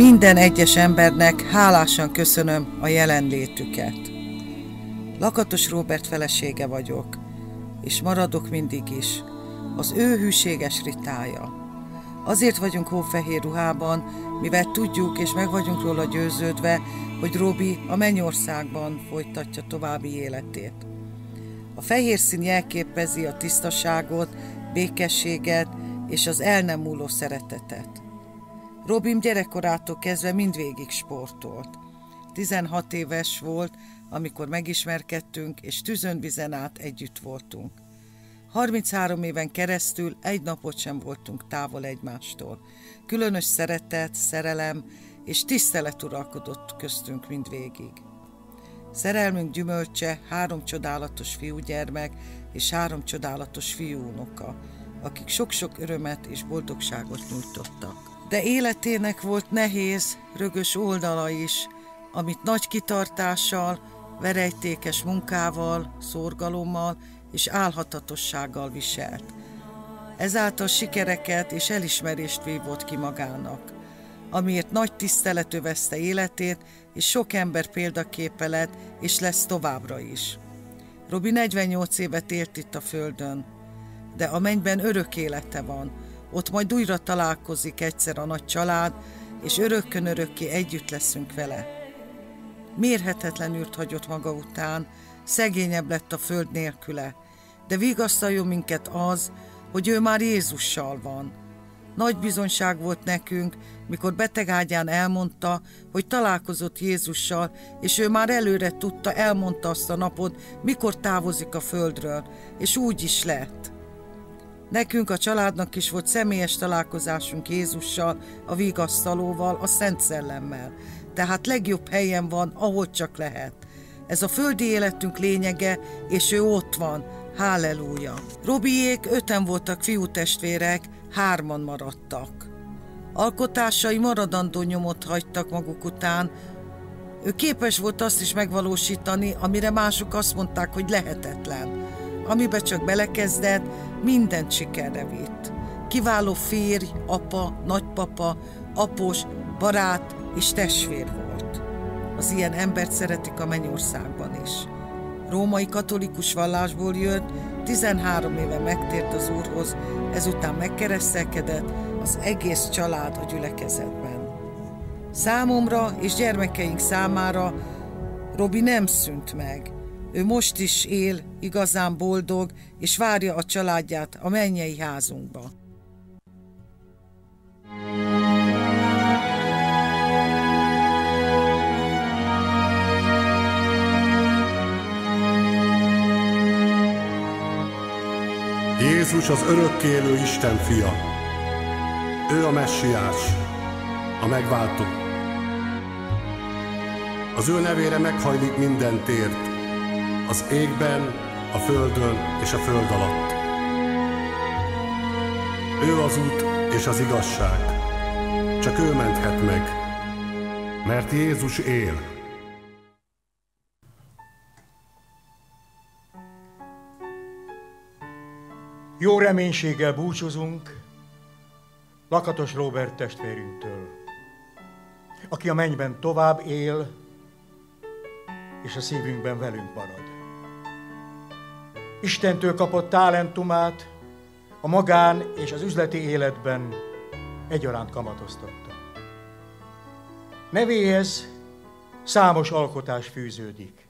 Minden egyes embernek hálásan köszönöm a jelenlétüket. Lakatos Róbert felesége vagyok, és maradok mindig is, az ő hűséges ritája. Azért vagyunk hófehér ruhában, mivel tudjuk és meg vagyunk róla győződve, hogy Robi a mennyországban folytatja további életét. A fehér szín jelképezi a tisztaságot, békességet és az el nem múló szeretetet. Robin gyerekkorától kezdve mindvégig sportolt. 16 éves volt, amikor megismerkedtünk, és tűzön át együtt voltunk. 33 éven keresztül egy napot sem voltunk távol egymástól. Különös szeretet, szerelem és tisztelet uralkodott köztünk mindvégig. Szerelmünk gyümölcse három csodálatos fiúgyermek és három csodálatos fiúunoka, akik sok-sok örömet és boldogságot nyújtottak. De életének volt nehéz, rögös oldala is, amit nagy kitartással, verejtékes munkával, szorgalommal és álhatatossággal viselt. Ezáltal sikereket és elismerést vívott ki magának, amiért nagy tisztelet övezte életét, és sok ember példaképe lett, és lesz továbbra is. Robi 48 évet élt itt a földön, de a mennyben örök élete van, ott majd újra találkozik egyszer a nagy család, és örökkön örökké együtt leszünk vele. Mérhetetlen űrt hagyott maga után, szegényebb lett a föld nélküle, de vigasztaljon minket az, hogy ő már Jézussal van. Nagy bizonyság volt nekünk, mikor betegágyán elmondta, hogy találkozott Jézussal, és ő már előre tudta, elmondta azt a napot, mikor távozik a földről, és úgy is lett. Nekünk a családnak is volt személyes találkozásunk Jézussal, a vigasztalóval, a Szent Szellemmel. Tehát legjobb helyen van, ahol csak lehet. Ez a földi életünk lényege, és ő ott van. Halleluja! Robiék öten voltak fiútestvérek, hárman maradtak. Alkotásai maradandó nyomot hagytak maguk után, ő képes volt azt is megvalósítani, amire mások azt mondták, hogy lehetetlen. Amibe csak belekezdett, mindent sikerre vitt. Kiváló férj, apa, nagypapa, apos, barát és testvér volt. Az ilyen embert szeretik a mennyországban is. Római katolikus vallásból jött, 13 éve megtért az Úrhoz, ezután megkeresztelkedett, az egész család a gyülekezetben. Számomra és gyermekeink számára Robi nem szűnt meg. Ő most is él, igazán boldog, és várja a családját a mennyei házunkba. Jézus az örökkélő Isten fia. Ő a messiás, a megváltó. Az ő nevére meghajlik minden tért, az égben, a földön és a föld alatt. Ő az út és az igazság. Csak ő menthet meg, mert Jézus él. Jó reménységgel búcsúzunk Lakatos Robert testvérünktől, aki a mennyben tovább él, és a szívünkben velünk marad. Istentől kapott talentumát a magán és az üzleti életben egyaránt kamatoztatta. Nevéhez számos alkotás fűződik.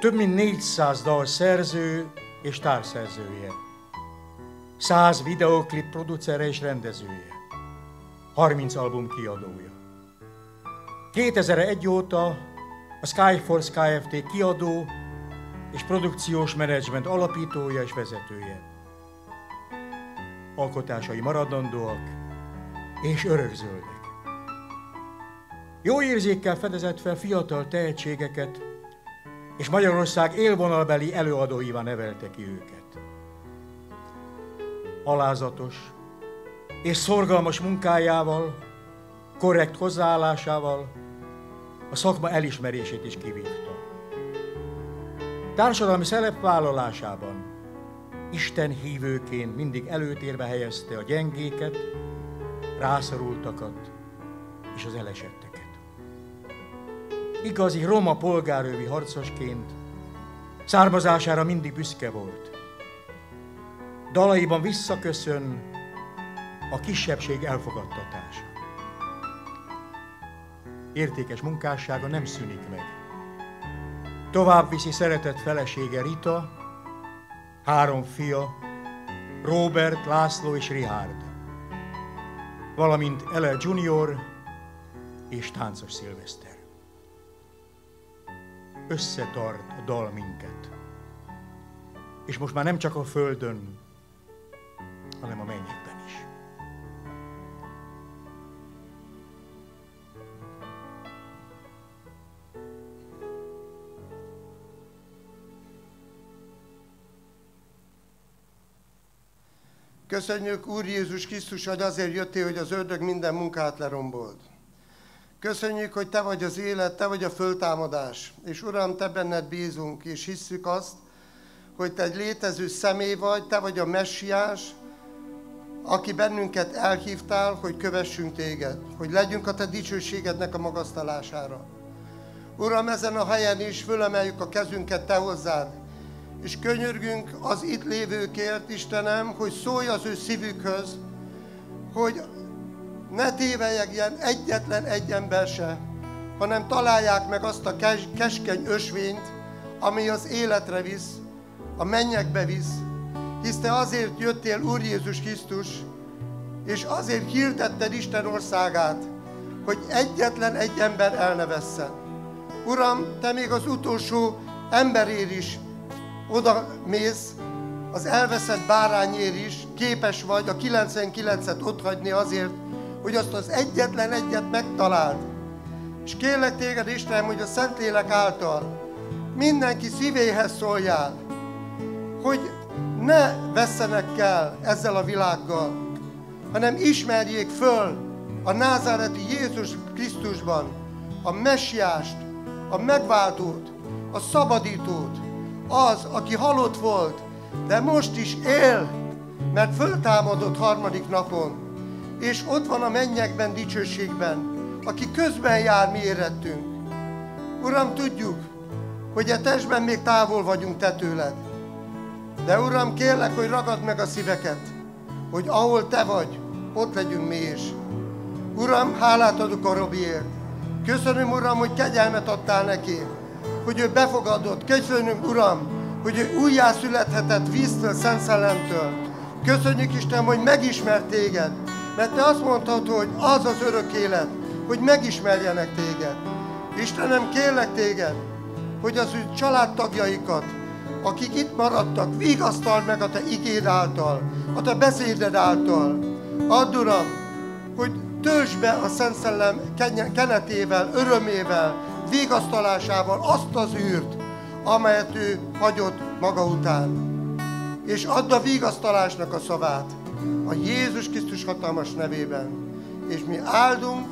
Több mint 400 dal szerző és társzerzője. 100 videoklip producere és rendezője. 30 album kiadója. 2001 óta a Skyforce Kft. kiadó és produkciós menedzsment alapítója és vezetője. Alkotásai maradandóak és örökzöldek. Jó érzékkel fedezett fel fiatal tehetségeket, és Magyarország élvonalbeli előadóival nevelte ki őket. Alázatos és szorgalmas munkájával, korrekt hozzáállásával a szakma elismerését is kivívta. Társadalmi szerepvállalásában Isten hívőként mindig előtérbe helyezte a gyengéket, rászorultakat és az elesetteket. Igazi roma polgárővi harcosként származására mindig büszke volt. Dalaiban visszaköszön a kisebbség elfogadtatása. Értékes munkássága nem szűnik meg. Tovább viszi szeretett felesége Rita, három fia, Robert, László és Richard, valamint Ele Junior és Táncos Szilveszter. Összetart a dal minket. És most már nem csak a földön, hanem a mennyekben. Köszönjük Úr Jézus Krisztus, hogy azért jöttél, hogy az ördög minden munkát lerombolt. Köszönjük, hogy Te vagy az élet, Te vagy a föltámadás. És Uram, Te benned bízunk, és hisszük azt, hogy Te egy létező személy vagy, Te vagy a messiás, aki bennünket elhívtál, hogy kövessünk Téged, hogy legyünk a Te dicsőségednek a magasztalására. Uram, ezen a helyen is fölemeljük a kezünket Te hozzád, és könyörgünk az itt lévőkért, Istenem, hogy szólj az ő szívükhöz, hogy ne tévejegjen egyetlen egy ember se, hanem találják meg azt a kes- keskeny ösvényt, ami az életre visz, a mennyekbe visz, hisz Te azért jöttél, Úr Jézus Krisztus, és azért hirdetted Isten országát, hogy egyetlen egy ember el. Uram, Te még az utolsó emberér is oda mész, az elveszett bárányér is képes vagy a 99-et otthagyni azért, hogy azt az egyetlen egyet megtaláld. És kérlek téged, Istenem, hogy a Szentlélek által mindenki szívéhez szóljál, hogy ne vesszenek el ezzel a világgal, hanem ismerjék föl a názáreti Jézus Krisztusban a messiást, a megváltót, a szabadítót, az, aki halott volt, de most is él, mert föltámadott harmadik napon, és ott van a mennyekben, dicsőségben, aki közben jár mi érettünk. Uram, tudjuk, hogy a testben még távol vagyunk te tőled. De Uram, kérlek, hogy ragad meg a szíveket, hogy ahol Te vagy, ott legyünk mi is. Uram, hálát adok a Robiért. Köszönöm, Uram, hogy kegyelmet adtál neki hogy ő befogadott. Köszönjük, Uram, hogy ő újjászülethetett víztől, Szent Szellemtől. Köszönjük, Isten, hogy megismert téged. Mert te azt mondtad, hogy az az örök élet, hogy megismerjenek téged. Istenem, kérlek téged, hogy az ő családtagjaikat, akik itt maradtak, vigasztald meg a te igéd által, a te beszéded által. Add, Uram, hogy töltsd be a Szent Szellem kenetével, örömével, vigasztalásával azt az űrt, amelyet ő hagyott maga után. És add a vigasztalásnak a szavát a Jézus Krisztus hatalmas nevében. És mi áldunk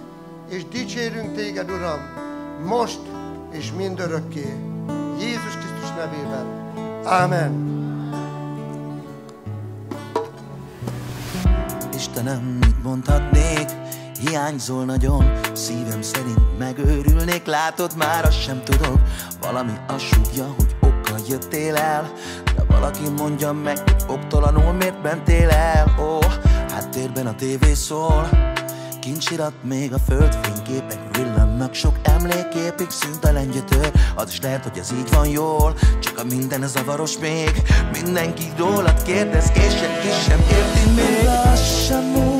és dicsérünk téged, Uram, most és mindörökké. Jézus Krisztus nevében. Ámen. Istenem, mit mondhatnék? Hiányzol nagyon, szívem szerint megőrülnék Látod, már azt sem tudok. Valami azt súgja, hogy okkal jöttél el De valaki mondja meg, hogy oktalanul miért mentél el. Ó, oh, háttérben a tévé szól Kincsirat még a föld fényképek villannak. Sok emléképig szüntelen gyötör Az is lehet, hogy ez így van jól. Csak a minden zavaros még Mindenki rólad kérdez És senki sem érti még. Lassan múló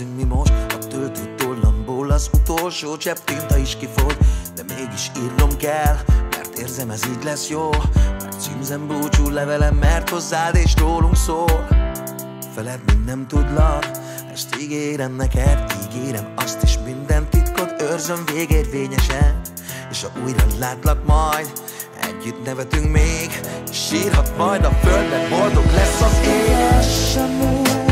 érzünk mi most A töltő tollamból az utolsó csepp tinta is kifogy De mégis írnom kell, mert érzem ez így lesz jó. Mert címzem búcsú levelem, mert hozzád és rólunk szól. Feled nem tudlak, ezt ígérem neked Ígérem azt is minden titkot őrzöm végérvényesen. És ha újra látlak majd Együtt nevetünk még Sírhat majd a földben, boldog lesz az Lassan múl